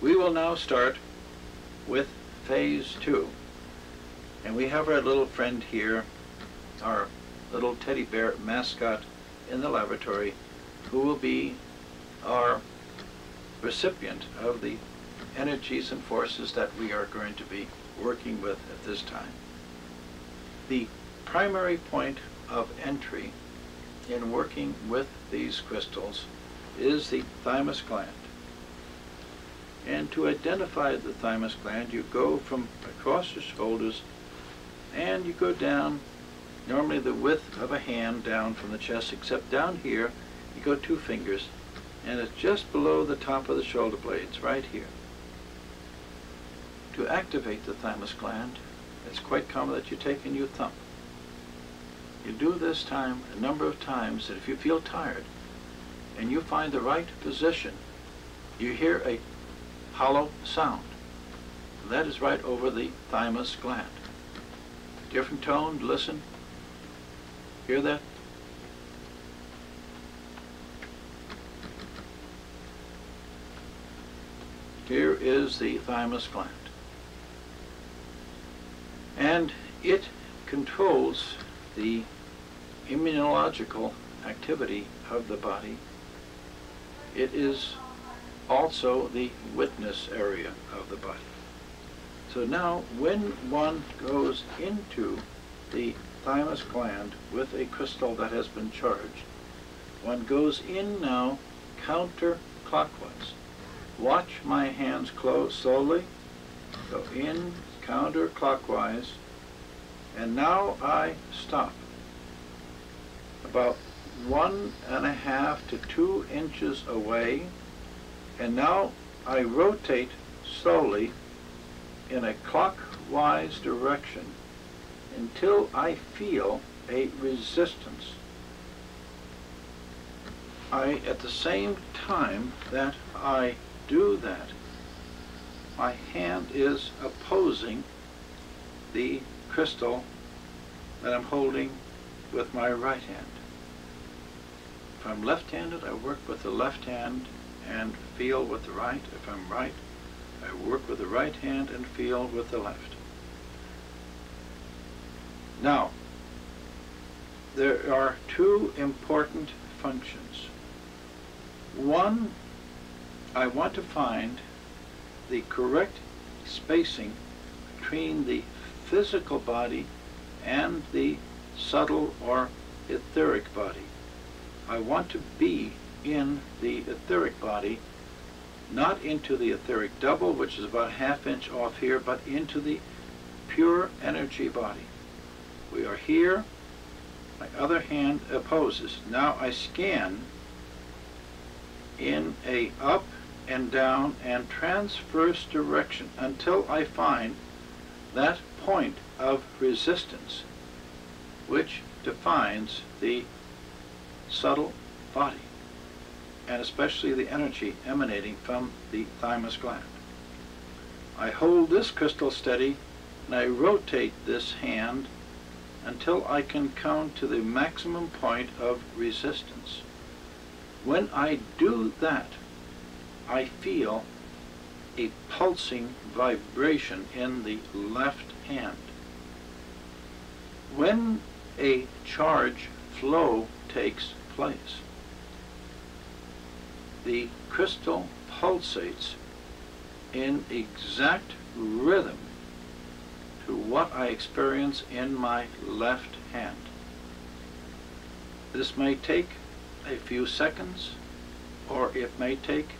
We will now start with phase two. And we have our little friend here, our little teddy bear mascot in the laboratory, who will be our recipient of the energies and forces that we are going to be working with at this time. The primary point of entry in working with these crystals is the thymus gland. And to identify the thymus gland, you go from across the shoulders and you go down, normally the width of a hand down from the chest, except down here, you go two fingers, and it's just below the top of the shoulder blades, right here. To activate the thymus gland, it's quite common that you take and you thump. You do this time a number of times, and if you feel tired and you find the right position, you hear a hollow sound. That is right over the thymus gland. Different tone, listen. Hear that? Here is the thymus gland. And it controls the immunological activity of the body. It is also the witness area of the body. So now when one goes into the thymus gland with a crystal that has been charged, one goes in now counterclockwise. Watch my hands close slowly. Go in counterclockwise. And now I stop. About one and a half to two inches away. And now I rotate slowly in a clockwise direction until I feel a resistance. I, at the same time that I do that, my hand is opposing the crystal that I'm holding with my right hand. If I'm left-handed, I work with the left hand and feel with the right. If I'm right, I work with the right hand and feel with the left. Now, there are two important functions. One, I want to find the correct spacing between the physical body and the subtle or etheric body. I want to be in the etheric body not into the etheric double, which is about a half inch off here, but into the pure energy body. We are here. My other hand opposes. Now I scan in a up and down and transverse direction until I find that point of resistance which defines the subtle body and especially the energy emanating from the thymus gland. I hold this crystal steady and I rotate this hand until I can count to the maximum point of resistance. When I do that, I feel a pulsing vibration in the left hand. When a charge flow takes place, the crystal pulsates in exact rhythm to what I experience in my left hand. This may take a few seconds or it may take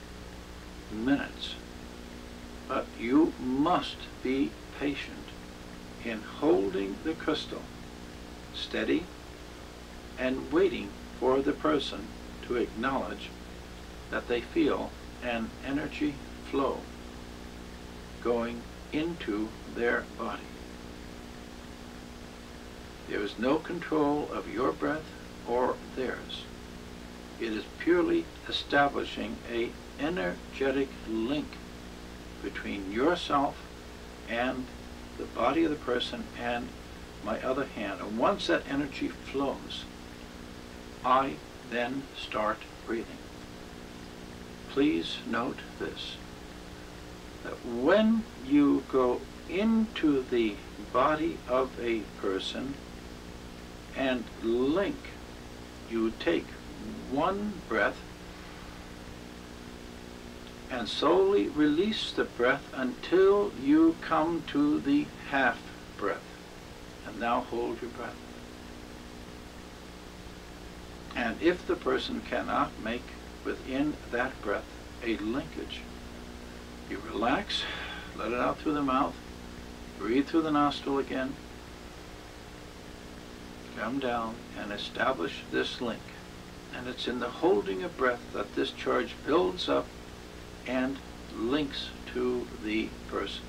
minutes, but you must be patient in holding the crystal steady and waiting for the person to acknowledge that they feel an energy flow going into their body. There is no control of your breath or theirs. It is purely establishing a energetic link between yourself and the body of the person and my other hand. And once that energy flows, I then start breathing. Please note this. That when you go into the body of a person and link, you take one breath and slowly release the breath until you come to the half breath. And now hold your breath. And if the person cannot make within that breath a linkage, you relax, let it out through the mouth, breathe through the nostril again, come down and establish this link. And it's in the holding of breath that this charge builds up and links to the person.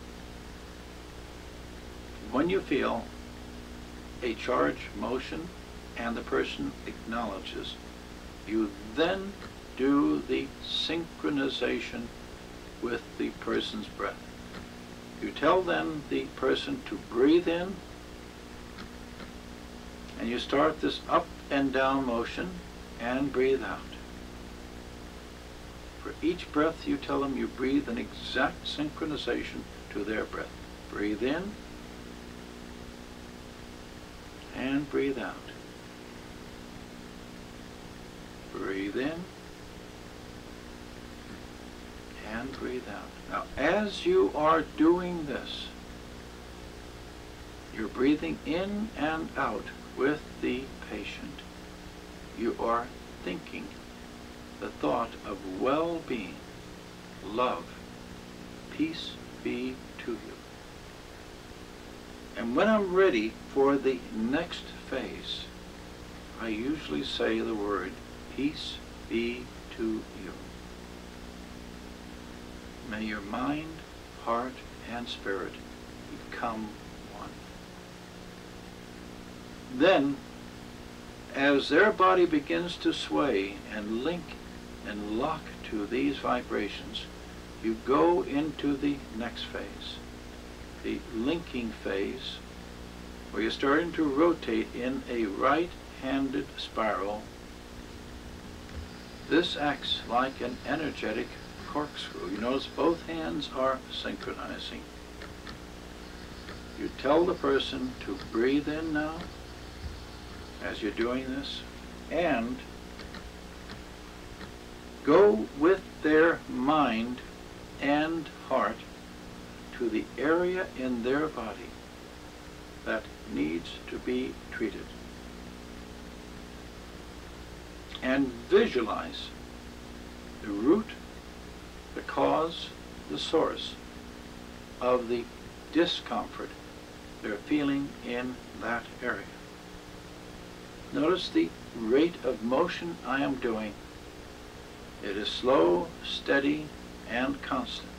When you feel a charge motion and the person acknowledges, you then do the synchronization with the person's breath. You tell then the person to breathe in, and you start this up and down motion and breathe out. For each breath you tell them you breathe an exact synchronization to their breath. Breathe in and breathe out. Breathe in and breathe out. Now, as you are doing this, you're breathing in and out with the patient. You are thinking the thought of well-being, love, peace be to you. And when I'm ready for the next phase, I usually say the word, peace be to you. May your mind, heart, and spirit become one. Then, as their body begins to sway and link and lock to these vibrations, you go into the next phase, the linking phase, where you're starting to rotate in a right-handed spiral. This acts like an energetic corkscrew. You notice both hands are synchronizing. You tell the person to breathe in now as you're doing this and go with their mind and heart to the area in their body that needs to be treated. And visualize the root the cause, the source of the discomfort they're feeling in that area. Notice the rate of motion I am doing. It is slow, steady, and constant.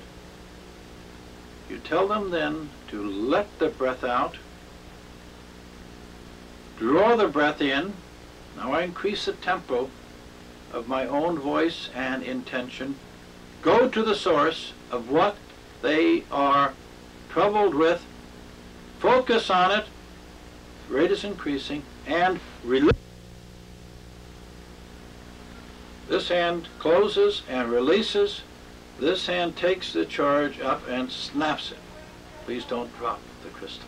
You tell them then to let the breath out, draw the breath in. Now I increase the tempo of my own voice and intention go to the source of what they are troubled with, focus on it, rate is increasing, and release. This hand closes and releases. This hand takes the charge up and snaps it. Please don't drop the crystal.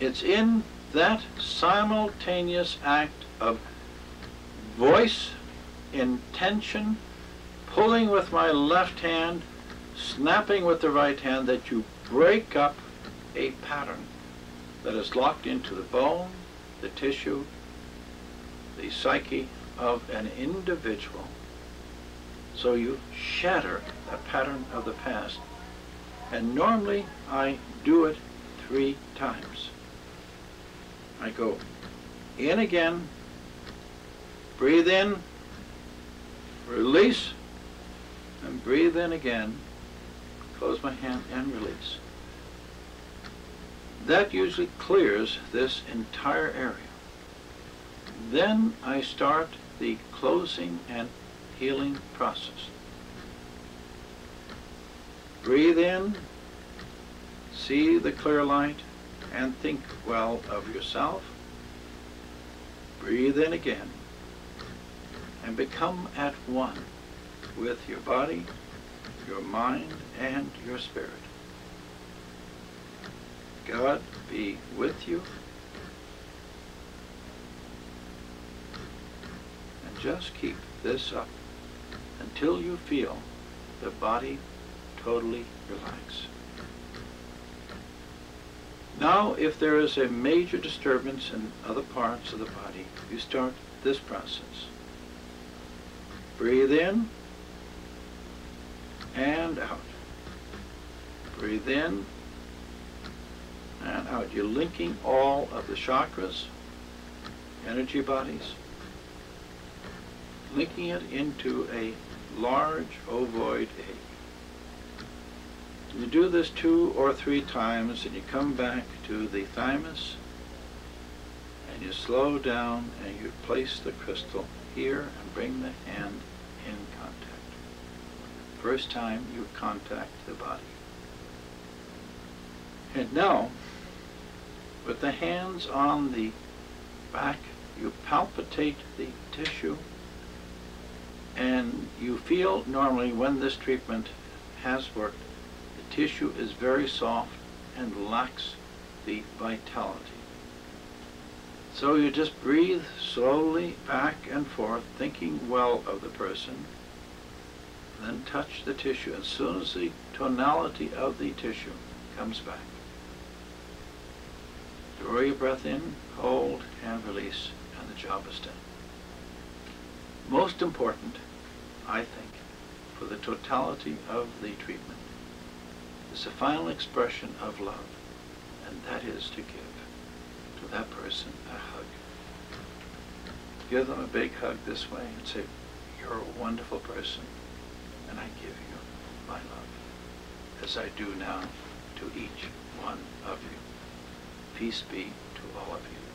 It's in that simultaneous act of voice intention, pulling with my left hand, snapping with the right hand, that you break up a pattern that is locked into the bone, the tissue, the psyche of an individual. So you shatter that pattern of the past. And normally I do it three times. I go in again, breathe in, release, and breathe in again, close my hand and release. That usually clears this entire area. Then I start the closing and healing process. Breathe in, see the clear light, and think well of yourself. Breathe in again and become at one with your body, your mind, and your spirit. God be with you. And just keep this up until you feel the body totally relax. Now, if there is a major disturbance in other parts of the body, you start this process. Breathe in and out. Breathe in and out. You're linking all of the chakras, energy bodies, linking it into a large ovoid egg. You do this two or three times and you come back to the thymus and you slow down and you place the crystal here and bring the hand in contact. First time you contact the body. And now, with the hands on the back, you palpitate the tissue and you feel normally when this treatment has worked the tissue is very soft and lacks the vitality. So you just breathe slowly back and forth, thinking well of the person, then touch the tissue as soon as the tonality of the tissue comes back. Draw your breath in, hold, and release, and the job is done. Most important, I think, for the totality of the treatment is the final expression of love, and that is to give to that person a hug. Give them a big hug this way and say, you're a wonderful person, and I give you my love, as I do now to each one of you. Peace be to all of you.